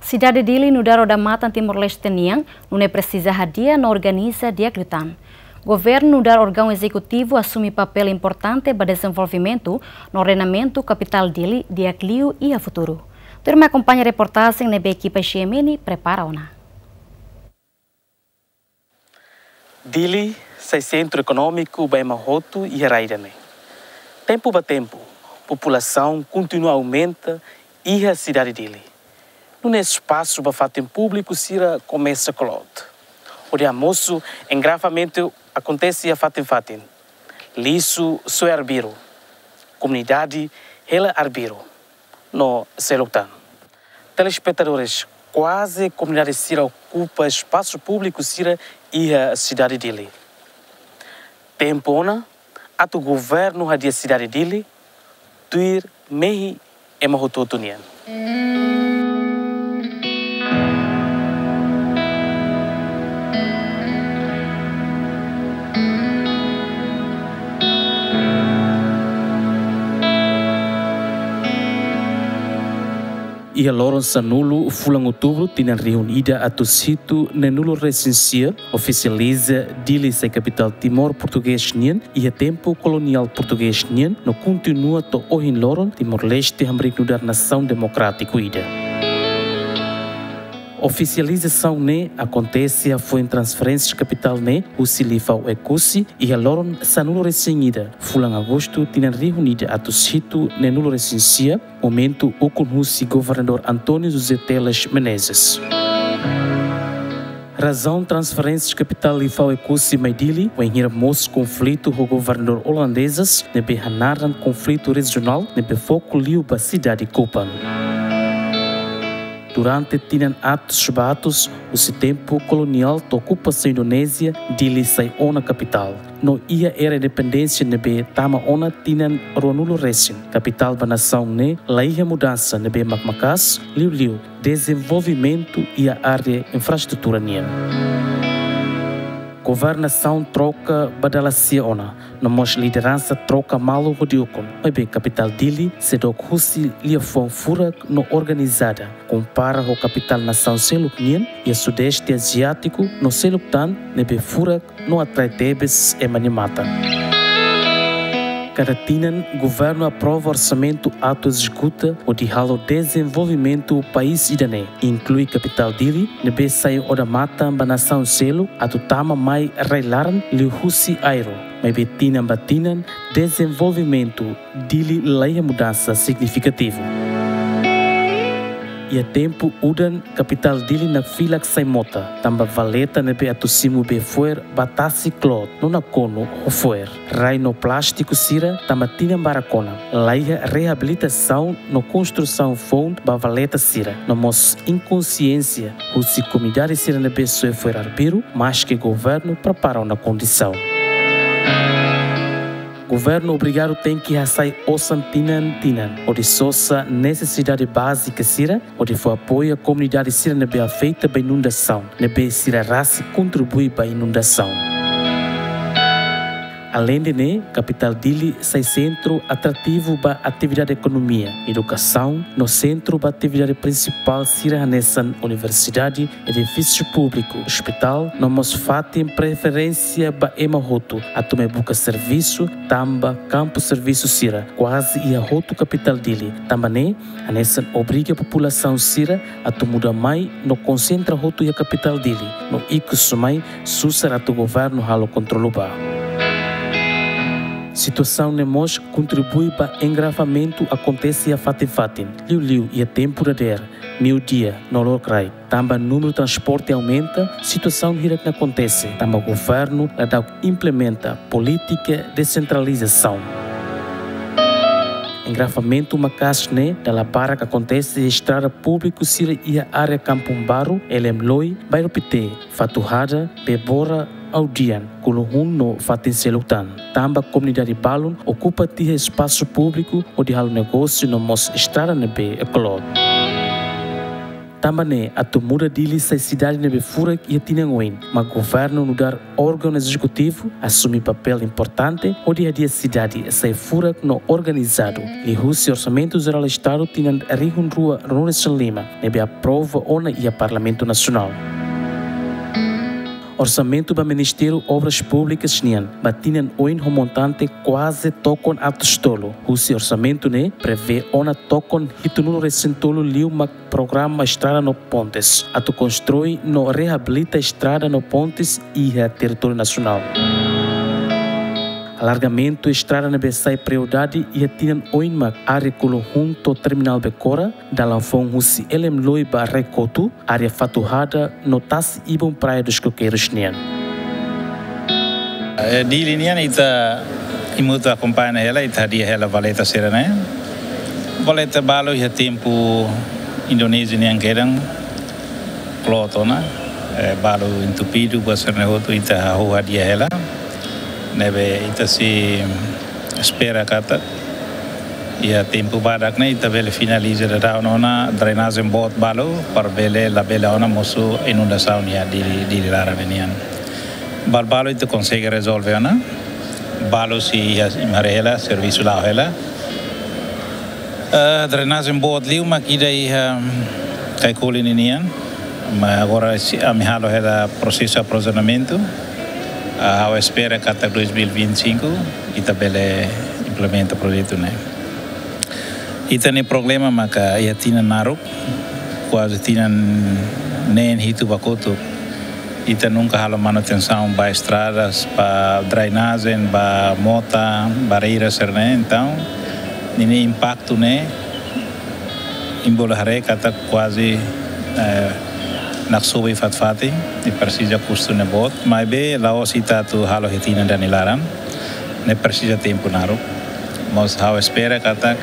Cidade Dili, no Daro da Mata, Timor-Leste, Niang, não é precisa hadia na organiza dia gritan. Governo dar órgão executivo assume papel importante para desenvolvimento no ordenamento capital Dili, dia Clio e a futuro. Turma acompanha a reportagem na equipa XMN, prepara ona. Dili, sai centro econômico bem maroto e raidane. Tempo a tempo, população continua a aumenta e a cidade dele. No espaço para fato em público, Sira começa colote. O de almoço, engravamento acontece a fato em fato. Lisso, sou arbiro. Comunidade, ela arbiro. No Seluctan. Telespectadores, quase a comunidade Sira ocupa espaço público Sira e a cidade dele. Tempona, ato governo a cidade dele, tuir mehi e mahototunian. E a Lawrence Nulo, fulang outubro, tinha reunida a Tocito na Nulo Recensia, oficializa dele a capital Timor português nien e a tempo colonial português nien, no continua to ohin Loron, Timor-Leste, hambric da nação democrática ida. Oficialização ne acontece foi em transferências capital ne o silifau ecusi e a loron sanulo resenhida. Fulan agosto tinha reunida a Tucito ne nulo recensia, momento o conhusi governador Antônio José Teles Menezes. Razão transferências capital Lifau Ecusi Maidili, o enhiramos conflito com o governador holandeses, nebe hanaran conflito regional, nebe foco liu ba cidade Copan. Durante tinham atos batos, o tempo colonial da ocupação indonésia dili sai ona capital. No ia era independência nebe tama ona tinham Ronulo Resin, capital da nação ne, laia mudança nebe Macmacas, liu liu, desenvolvimento e a área infraestrutura nian. Governação troca badalacia ona, namos liderança troca malo rodiokon. Mas bem, capital dili, se do kusi lia fura no organizada, compara o capital nação seluknien e a sudeste asiático no seluktan nebe fura no atrai tebes e Caratinan, governo aprova orçamento auto executa o de desenvolvimento do país idané. Inclui capital dili, nebe sai oda mata ba nação selo, atutama mai reilaran li husi airo. Mas betinan batinan, desenvolvimento dili leia mudança significativo e a tempo udan capital dili na fila que sai mota. Tamba valeta nebe atusimu be fuer batasi clot, nona cono o fuer. Raino plástico sira tamba tina baracona. Laia reabilitação no construção fond ba valeta sira. No mos inconsciência, o se comunidade sira nebe sue fuer arbiro, mas que governo prepara na condição governo obrigado tem que assai osan tinan. Tinan, onde sossa necessidade básica sira, onde foi apoio a comunidade sira nebe feita para inundação, nebe sira raça contribui para inundação. Além de né, capital dele sai centro atrativo para atividade economia, educação, no centro para atividade principal sira nessa universidade, edifício público, hospital, nomos fatem preferência para emahoto, a tomar buca serviço, tamba campo serviço sira, quase e a roto capital dele. Também, a nessa obriga a população sira a tomar mais no concentra roto e a capital dele, no ico sumai, susara o governo halo controlubar situação nemos contribui para engravamento acontece a fatin fatin. Liu liu e a temporadeira, meu dia, no locrai. Tamba número de transporte aumenta, situação que acontece. Tamba governo a implementa política de descentralização engravamento uma casne da la para que acontece estrada público sira e a área Campumbaro, Elemloi, Bairro Pite, Faturrada, Bebora, Audian, Kuluhun no Fatin Selutan. Tamba comunidade Balun ocupa tia espaço público onde há negócio no mos estrada nebe ecológico. Também a muda dele sai cidade nebe fura e tinha oin, mas governo no dar órgão executivo assumir papel importante o dia a dia cidade sai fura no organizado. E o orçamento geral do estado tinha rihun rua Nunes Lima, nebe aprova ona e a Parlamento Nacional orçamento do Ministério Obras Públicas nian, batinan oin montante quase tokon atostolo. Husi orçamento ne prevê ona tokon hitunulo recentolo liu mak programa estrada no pontes. Atu constrói no reabilita estrada no pontes e a território nacional alargamento estrada na Bessai prioridade e atinan oinmak área junto terminal Becora, dalam fong husi elem loi ba rekotu, área fatuhada no tas ibon praia dos coqueiros nian. Eh, di linian ita imuta acompanha ela ita dia ela valeta serana. Valeta balo ia tempo Indonésia nian quedan plotona. Eh, balo entupido ba serna hotu ita hoa dia ela nebe ita si espera kata. Ia tempo badak ne ita vele finalize da daun ona drenagem bot balo par vele la bela ona mosu inundação ia di di lara venian bal balo ita consegue resolve ona. Balo si ia marela serviço lá ela uh, drenagem bot liu makida ia kai kolinian mas agora a mi halo era processo de ao espera que até 2025 kita bele implementa projeto né? E tem problema mas que ia tinha naru quase tinha nem hitu bakoto ita nunca hala manutenção para estradas para drenagem para mota barreiras né? Então nini impacto né? Imbolare kata quase eh, nak sobe fat fati ni precisa custo ne bot. Mai be la osita tu halo hetina dan ilaran ne precisa tempo naro mas how espera kata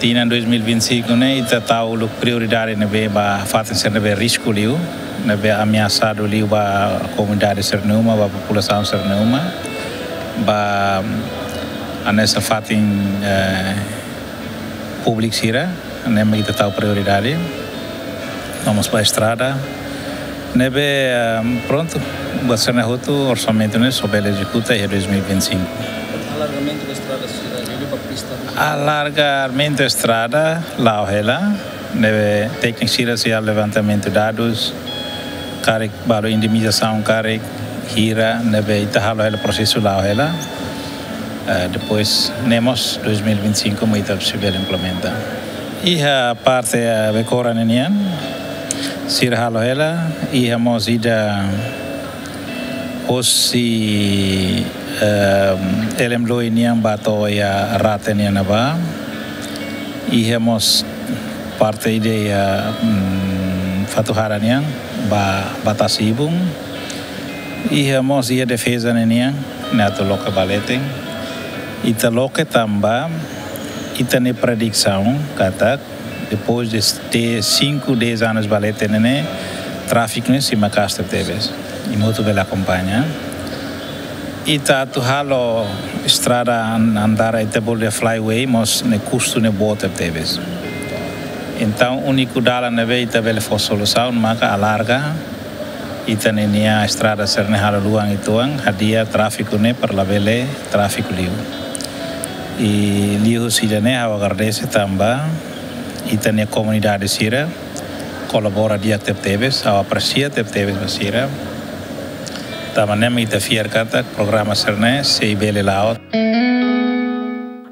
tina 2025 ne ita tau lu prioridade ne be ba fatin ser ne be risco liu. Ne be ameaçado liu ba comunidade ser neuma ba população ser neuma ba anessa fatin eh, public sira ne me ita tau prioridade vamos para a estrada. Nebe, um, pronto, na rota, orçamento né, sobre ele executa em 2025. Alargamento da estrada, para pista? Alargamento da estrada, lá o nebe, técnica se levantamento de dados, caric, para indemnização, caric, gira, nebe, itahalo processo lá o. Uh, depois, nemos 2025, muito possível implementar. E a parte a Becora Nenian, sir halo hela i hamos ida osi um, elem lo iniang bato ya rate ni ba i hamos parte ide ya um, fatuhara niang ba batas ibung. I hamos ia defesa niang na to loka baleteng ita loka tamba ita ne prediksão katak depois de ter 5, 10 anos balete né tráfico em cima casta teve e muito bem acompanha. E tá tu halo estrada andar até bolha flyway mas ne custo ne bota teve então único dala ne veio também foi solução mas alarga. E também a estrada ser ne halo luang itu ang hadia tráfico ne per la vele tráfico liu. E liu sida ne hawa gardese e também a comunidade Sira colabora dia teves, ao aprecia tep teves Sira. Também ita fiar kata programa Serne sei bele laot.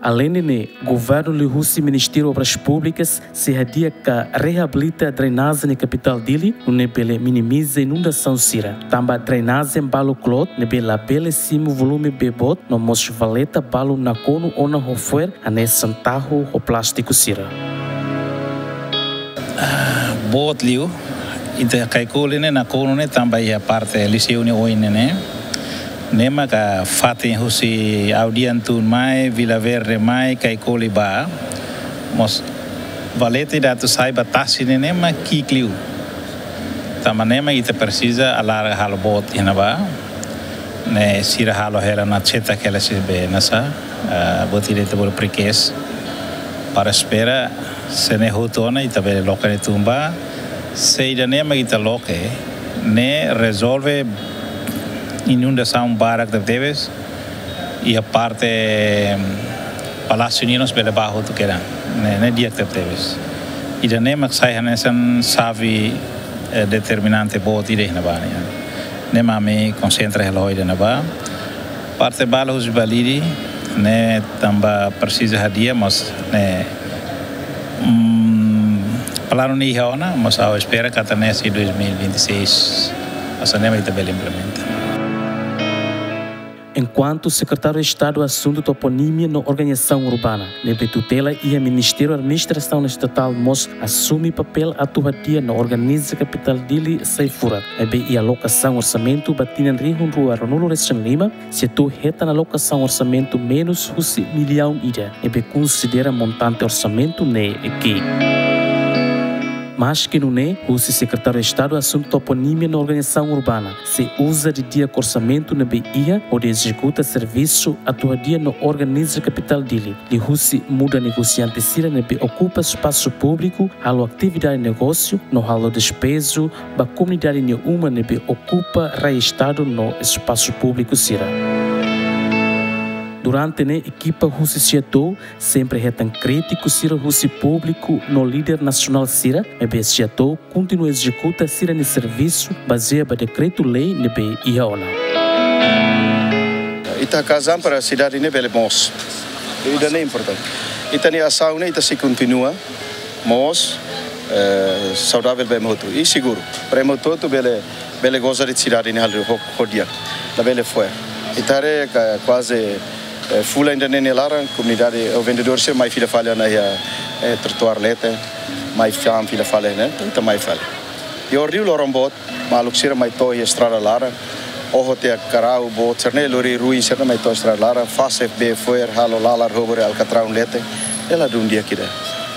Além de governo de Rússia e Ministério de Obras Públicas se hadia que reabilita a drenagem na capital dele, onde ele minimiza a inundação sira. Também drenagem balo clot, onde ele bele cima volume bebot, no mostra valeta balo na cono ou na hofer, a nesse santarro o plástico sira. Bot liu. Ita kai kole ne na kono ne tambah ya parte liceu ne oine ne nema ka fati husi audian tun mai vila verde mai kai kole ba. Mos valete da tu sai batasi ne nema ki kliu. Tama nema ita precisa alara halo bot ina ba. Ne sira halo hera na cheta que ela se be nasa. Uh, botire te bol prekes para espera se ne hutona ita be lokane tumba Seida nem magita loke, ne resolve inundação barak de teves e a parte Palácio Unidos bele bajo tu kera, ne ne dia te teves. Ida ne mak sai hanesan savi determinante bo ti na ba ne. Ne mami concentra hello ida na ba. Parte bala hus balidi ne tamba precisa hadia mas ne mm, plano ni haona mas ao espera que até nesse 2026 essa nem vai ter implementa. Enquanto secretário de Estado assunto toponímia na organização urbana. Nebe tutela e o Ministério da Administração Estatal MOS assume papel atuatia na organização capital dele Saifura. Nebe e alocação orçamento batina Rio Rua Ronaldo Restrição Lima, se tu reta na alocação orçamento menos um milhão ida. Nebe considera montante orçamento ne aqui mas que não é o secretário de Estado assunto toponímia na organização urbana. Se usa de dia orçamento na BIA ou de executa serviço atua dia no organiza capital dele. De Russi muda negociante sira na ocupa espaço público, halo atividade de negócio, no halo despeso, ba comunidade nenhuma na ocupa rai Estado no espaço público sira. Durante a equipa Russi Seatou, sempre retan crítico Sira Russi público no líder nacional Sira, e Seatou continua a executar Sira no serviço baseado no decreto-lei nebe Iaona. Ita casam para a cidade ne bele mos. Ida ne importante. Ita ne ação ne ita se continua mos uh, saudável bem moto e seguro. Para moto tu bele bele goza de cidade ne halu hodia. Da bele foi. Itare quase fula ainda nem lara comunidade o vendedor se mais filha falha na ia é, trotuar lete mais fiam filha falha né? Então mais falha e o rio lorombot maluk sira mai to ia estrada lara. Oho te carau bo cerne lori rui sira mai to estrada lara. Fast fb foi halo lala rover alcatrão lete. Ela dum dia kida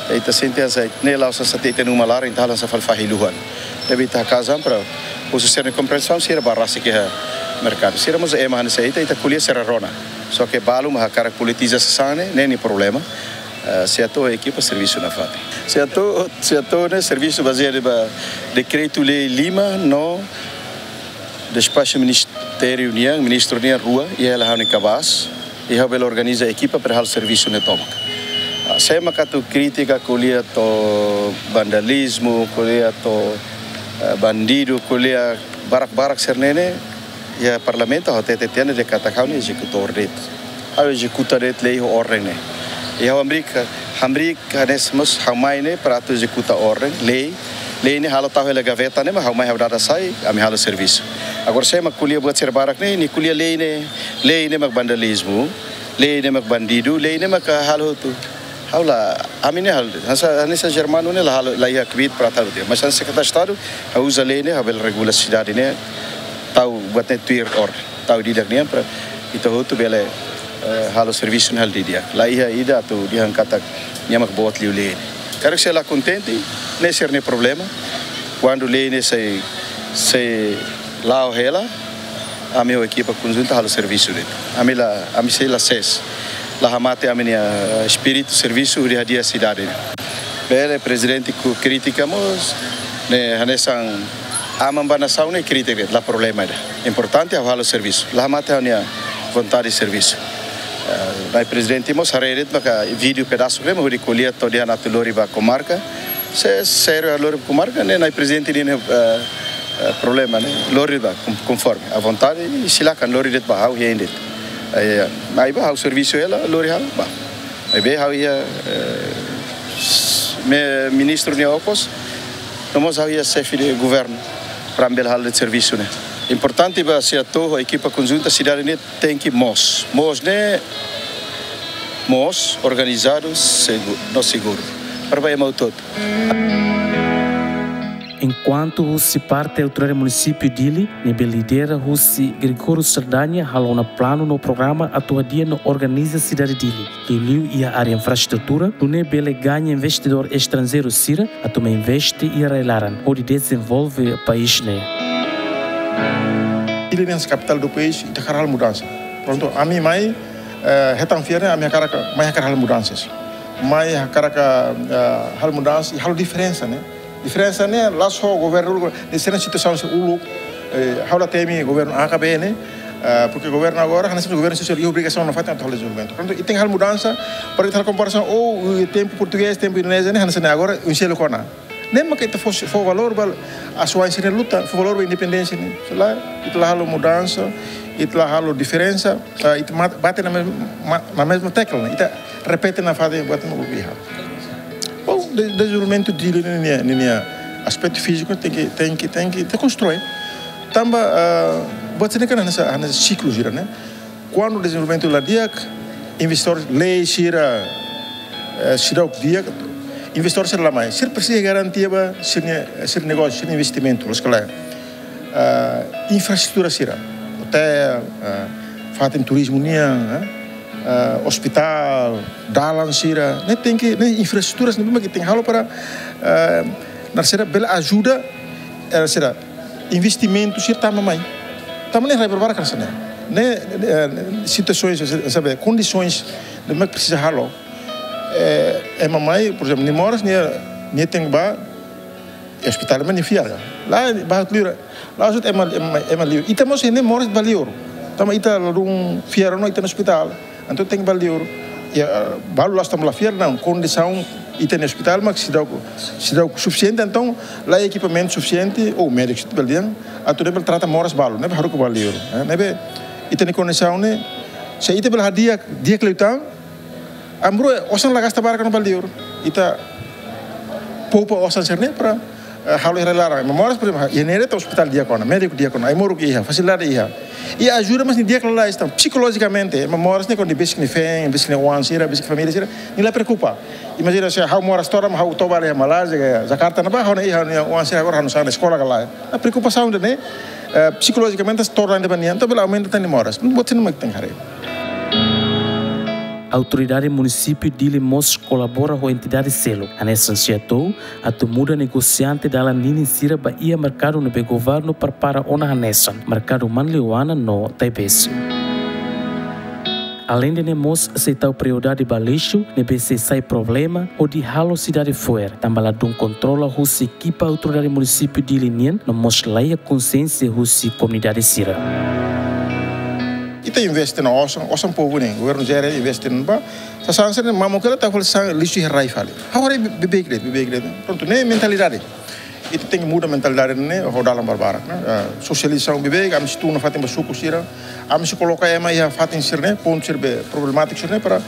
Eita sentença nela sa sa tete numa lara então sa falfa hiluhan deve ta casa para o sistema de compreensão sira barrasi que mercado. Sira mas é mas eita eita colher sira rona só que balo uma cara politiza sane nem problema. Uh, se a tua equipa serviço na FAP se a tua se a tua né serviço baseado no decreto lei Lima no despacho ministério União ministro União Rua e ela há cabas e ela organiza a equipa para o serviço na toma saya makatu crítica kuliah to vandalismo kuliah to bandido kuliah barak-barak sernene ya parlamento ha tete tiene de katakau ni executor det ha executor det lei ho ordem ne e ha amrika amrika nes mus ha mai ne para tu executa ordem lei lei ne hala tahu gaveta ne ma ha mai ha dada sai ami hala serviço agora sai mak kulia buat ser barak ne ni kulia lei ne lei ne mak vandalismo. Lei ne mak bandido. Lei ne mak halo tu haula amine hal hasa anisa germano ne la la ia kvit para tal dia mas ansa kata estado a usa lei ne habel regula cidade ne tau buat ne tuir or tau didak ne para itu tu bele halo serviço ne hal dia la ia ida tu dia kata nyamak bot liu lei quero ser lá contente ne ser ne problema. Quando lei ne sei sei lá o hela a minha equipa conjunta halo serviço ne a mim la a mim sei la ses. La hamate a minha espírito serviço uri hadia cidade bele presidente ku criticamos ne hanesan amam banação ne critica la problema é importante halo serviço la hamate a minha vontade de serviço Nai presidente mos hareret maka vídeo pedaço lema uri colia todo na tulori ba comarca se sério a lori comarca ne nai presidente ne problema ne lori ba conforme a vontade e silakan lori det ba hau hendet aí vai o serviço ela lori hal ba. Aí be hau ia me ministro ne opos nós hau ia chefe de governo para hal de serviço né? Importante ba se ato a equipa conjunta cidade ne tem que mos. Mos ne mos organizados seguro no seguro. Para mau todo enquanto Russi parte do município dele, nebe lidera Russi Gregório Sardanha halou na plano no programa atuadia no organiza cidade dele. Ele e a área infraestrutura, no nebe ganha investidor estrangeiro Sira, a toma investe e arrelaran, onde desenvolve o país né. É a capital do país e tem mudança. Pronto, a mim mai hetang fiera a minha cara mai hal mudanças. Mai cara hal mudança e hal diferença, né? Diferença né lá só o governo nessa situação o ulu haula temi governo AKP né Uh, porque o governo agora, a o governo social e obrigação não faz tanto desenvolvimento. Portanto, e tem hal mudança para ter comparação ou o tempo português, tempo indonésia, né? Agora, o selo kona. Nem que itu fosse for valor bal a sua ensina luta, for valor independência, né? Lá, itu lá halo mudança, itu lá halo diferença, uh, itu bate na mesma na mesma tecla, né? Repete na fase bate no biha. Desenvolvimento de linha, linha aspecto físico tem que tem que tem que te constrói. Tamba buat sini kan nasa nasa ciclo gira né? Quando o desenvolvimento lá dia investidor lei sira sira o dia investidor sira mais. Sir precisa garantia ba sir sir negócio sir investimento los kala uh, infraestrutura sira hotel uh, fatem turismo nia uh, hospital dalan sira. Né tem que né infraestruturas não que tem halo para uh, na sira bela ajuda era sira investimento sir tama mai. Também vai preparar a né né situações sabe condições de que precisa halo é é mamãe por exemplo nem moras nem nem tem ba hospital mas nem fiar. Lá ba lira lá é mal é mal e temos nem moras valor também ita um fiar não ita no hospital então tem valor e balu lá estamos lá fiar não condição e tem hospital mas se dá se dá suficiente então lá é equipamento suficiente ou médico se tiver atau dia trata moras balu nebe haru ko baliur nebe itani condição ne se ite bel hadia dia kleutang amro osan la gasta baraka no baliur ita poupa osan serne para halo ira lara moras por e nere to hospital dia kona médico dia kona ai moru que ia facilidade ia e ajuda mas dia que lá estão psicologicamente moras ne com de bisque ne fem bisque ne wan sira bisque família sira ni la preocupa imagina se how moras toram how to bare Malaysia Jakarta na ba how ne ia wan sira agora no sa na escola lá a preocupação ne psicologicamente se torna independente então aumenta tani moras não botin mak tem hare autoridade município de Limos colabora com a entidade selo. A necessitou a muda negociante da Nini Sira Bahia mercado no governo para para ona hanesan, mercado manleuana no Taipei. Além de nemos aceitar prioridade balixo, nebese sai problema ou de halo cidade fora. Também dum controla se equipa autoridade município de Linien, no mos a consciência o comunidade Sira ita investe na osan osan povo ne governo jere investe na ba sa sanse ne mamo kala ta fal sang lisu herai fale hawre bebe gre bebe gre pronto ne mentalidade ita tem muda mentalidade ne ho dalam barbara né socialização bebe am situ na fatem basuko sira am se coloca ema ia fatem sir ne ponto sir be problemático sir ne para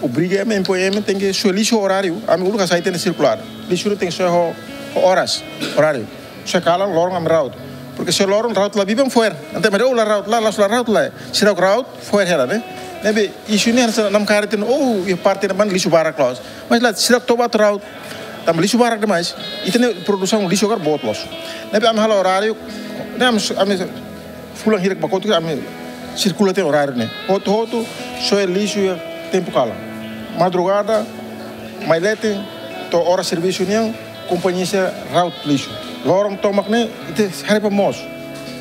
obriga ema impõe ema tem que seu lixo horário am uluka sai tem circular lixo tem seu horas horário checala lorong am route porque se loron raut la bibam fuer ante mare ola raut la las la raut la sira raut fuer hera né nebe isu ni hansa nam karitin oh e parte na ban lixo barak los mas lá sira tobat raut tam lixo barak demais e tem produção lixo gar bot los nebe am hala horário né am am fulan hirek bakotu am circula tem horário né hoto hoto só é lixo e tempo cala. Madrugada mailete to hora serviço niang companhia raut lixo lorong tomak ne ite hari pemos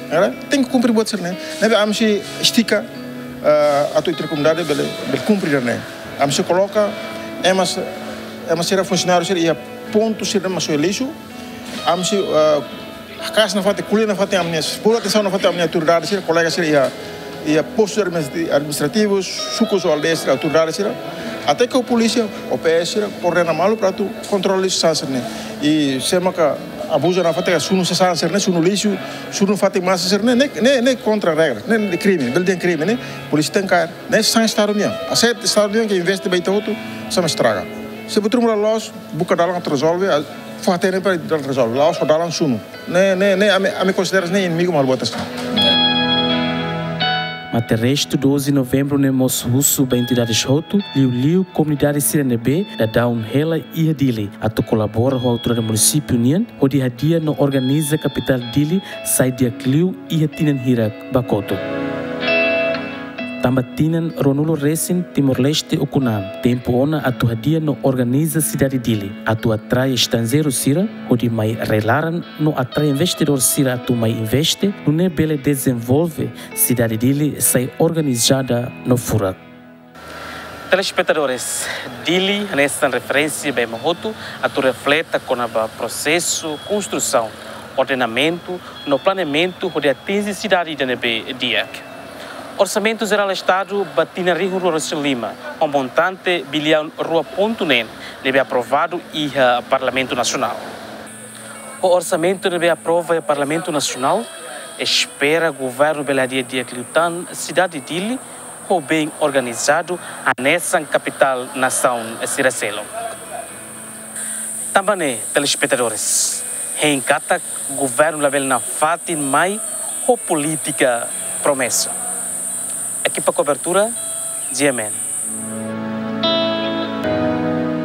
era tem que cumprir buat né nebe amsi estica uh, atau itu comunidade bele bele cumprir né amsi coloca emas emas será funcionário ser ia ponto ser mas o lixo amsi uh, casa na fate kuliah na fate amnia bola atenção na fate amnia autoridade ser colega ser ia ia postos administrativos sucos ou aldeias autoridade ser até que a polícia o PS correndo malo para tu controlar isso né e sema que abuso na fate sunu se san serne sunu lixo sunu fate massa serne ne ne ne contra regra ne de crime bel de crime ne polícia tem cair. Ne san estado união. A set estado união que investe bem todo sama estraga. Se botrum la los buca dalang resolve fate ne para resolve. La os dalang sunu. Ne ne ne a me a me consideras ne inimigo mal botas Até resto, 12 de novembro, nemos russo da entidade Choto, Liu Liu, comunidade Sirenebe, da Down Hela e Hadili. Ato colabora com a altura do município Nian, onde a dia não organiza a capital Dili, sai dia Cliu e a Tinan Hirak, Bakoto. Tambatinan Ronulo Racing Timor-Leste Okunam. Tempo ona atu hadia no organiza cidade dele. Atu atrai estrangeiro sira, onde mai relaran no atrai investidor sira atu mai investe, no ne bele desenvolve cidade dele sai organizada no furak. Telespectadores, Dili, nessa referência bem mahoto, a tu refleta com o processo, construção, ordenamento, no planeamento de atingir cidade de nebe diak. Orçamento Geral do Estado batina Rio Rural Lima, um montante bilhão rua ponto nem, deve aprovado e a Parlamento Nacional. O orçamento deve aprovar o Parlamento Nacional, espera governo Beladia Dia Cliutan, cidade de Dili, ou bem organizado nessa capital nação Siracelo. Também, telespectadores, reencata governo Label na Fatin Mai ou política promessa equipa cobertura, GMN.